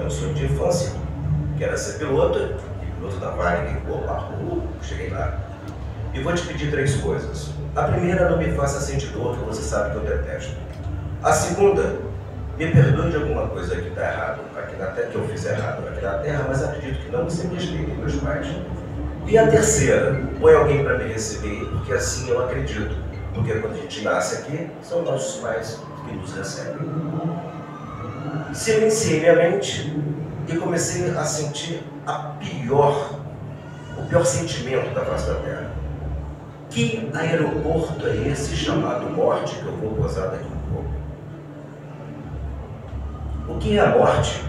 meu sonho de infância, que era ser piloto, piloto da Wagner, opa, uh, cheguei lá. E vou te pedir três coisas. A primeira, não me faça sentir dor, que você sabe que eu detesto. A segunda, me perdoe de alguma coisa que está errado, aqui na terra, que eu fiz errado aqui na terra, mas acredito que não, você me explique, meus pais. E a terceira, põe alguém para me receber, porque assim eu acredito. Porque quando a gente nasce aqui, são nossos pais que nos recebem. Silenciei minha mente e comecei a sentir a pior, o pior sentimento da face da Terra. Que aeroporto é esse chamado morte que eu vou posar daqui a pouco? O que é a morte?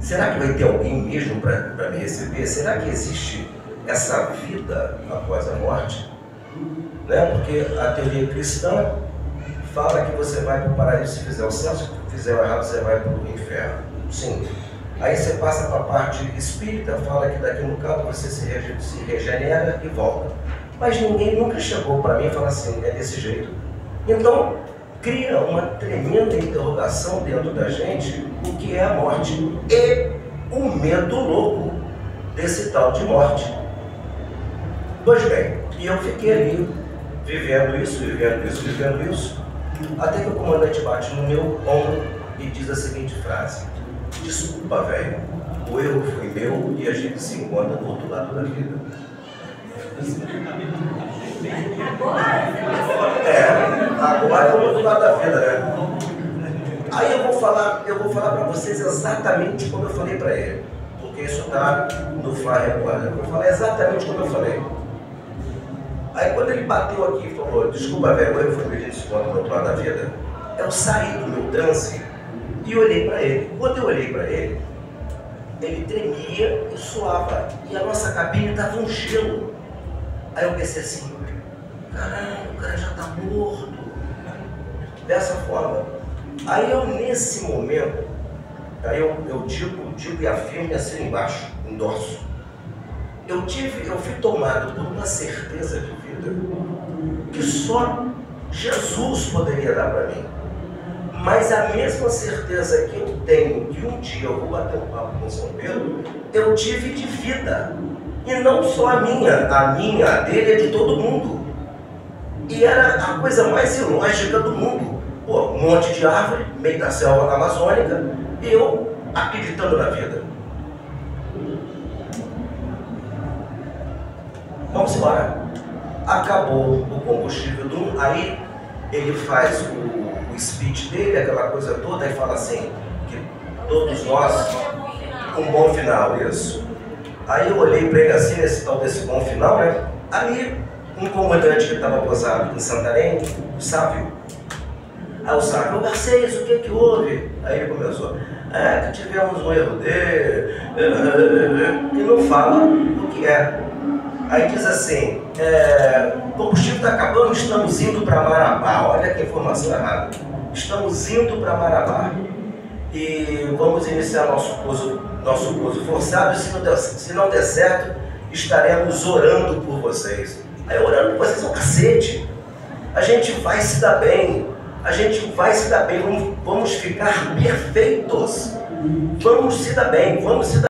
Será que vai ter alguém mesmo para me receber? Será que existe essa vida após a morte? Né? Porque a teoria cristã fala que você vai para o paraíso se fizer o céu, se fizer o errado, você vai para o inferno. Sim. Aí você passa para a parte espírita, fala que daqui no canto você se, rege se regenera e volta. Mas ninguém nunca chegou para mim e falou assim, é desse jeito. Então, cria uma tremenda interrogação dentro da gente o que é a morte e o medo louco desse tal de morte. Pois bem, e eu fiquei ali, vivendo isso, vivendo isso, vivendo isso, até que o comandante bate no meu ombro e diz a seguinte frase: Desculpa, velho, o erro foi meu e a gente se encontra do outro lado da vida. É, agora é do outro lado da vida, né? Aí eu vou falar, eu vou falar para vocês exatamente como eu falei para ele, porque isso está no Fly Report. Eu vou falar exatamente como eu falei. Aí quando ele bateu aqui e falou, desculpa velho, eu fui pedir desconto no outro lado da vida, eu saí do meu trance e olhei para ele. Quando eu olhei para ele, ele tremia e suava. E a nossa cabine estava um gelo. Aí eu pensei assim, caramba, o cara já está morto. Dessa forma. Aí eu, nesse momento, aí eu, eu digo, digo e afirmo assim embaixo, endorso. Eu tive, eu fui tomado por uma certeza de vida que só Jesus poderia dar para mim. Mas a mesma certeza que eu tenho que um dia eu vou bater um papo com São Pedro, eu tive de vida. E não só a minha, a minha, a dele de todo mundo. E era a coisa mais ilógica do mundo. Pô, um monte de árvore, meio da selva amazônica, e eu acreditando na vida. Vamos embora. Acabou o combustível do. Aí ele faz o, o speech dele, aquela coisa toda, e fala assim, que todos nós, um bom final, isso. Aí eu olhei para ele assim, nesse tal desse bom final, né? Ali, um comandante que estava posado em Santarém, o Sávio. Aí o Sávio, Garcês, o que que houve? Aí ele começou, é que tivemos um erro dele, e não fala o que é. Aí diz assim, é, o combustível está acabando, estamos indo para Marabá. Olha que informação errada. Estamos indo para Marabá. E vamos iniciar nosso pouso, nosso pouso forçado. Se não, der, se não der certo, estaremos orando por vocês. Aí orando por vocês é um cacete. A gente vai se dar bem. A gente vai se dar bem. Vamos, vamos ficar perfeitos. Vamos se dar bem. Vamos se dar